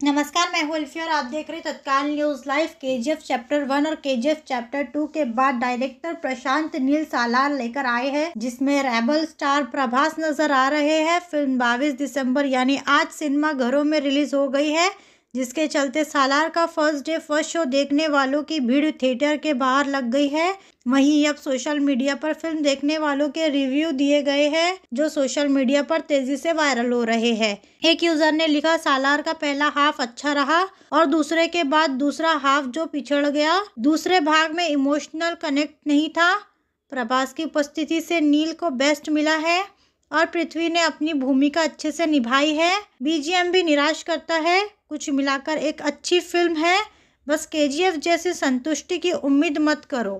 नमस्कार, मैं हूँ अल्फिया और आप देख रहे हैं तत्काल news live KGF chapter one और केजीएफ चैप्टर टू के बाद डायरेक्टर प्रशांत नील सालार लेकर आए हैं, जिसमें रेबल स्टार प्रभास नज़र आ रहे हैं। फ़िल्म 22 दिसंबर, यानी आज सिनेमा घरों में रिलीज़ हो गई है। जिसके चलते सालार का फ़र्स्ट डे, फ़र्स्ट शो देखने वालों की भीड़ थिएटर के बाहर लग गई है। वहीं अब सोशल मीडिया पर फ़िल्म देखने वालों के रिव्यू दिए गए हैं, जो सोशल मीडिया पर तेज़ी से वायरल हो रहे हैं। एक यूज़र ने लिखा, सालार का पहला हाफ़ अच्छा रहा और दूसरे के बाद दूसरा हाफ़ जो पिछड़ गया, दूसरे भाग में इमोशनल कनेक्ट नहीं था। प्रभास की उपस्थिति से नील को बेस्ट मिला है और पृथ्वी ने अपनी भूमिका अच्छे से निभाई है। बीजीएम भी निराश करता है कुछ मिलाकर एक अच्छी फ़िल्म है। बस केजीएफ जैसे संतुष्टि की उम्मीद मत करो।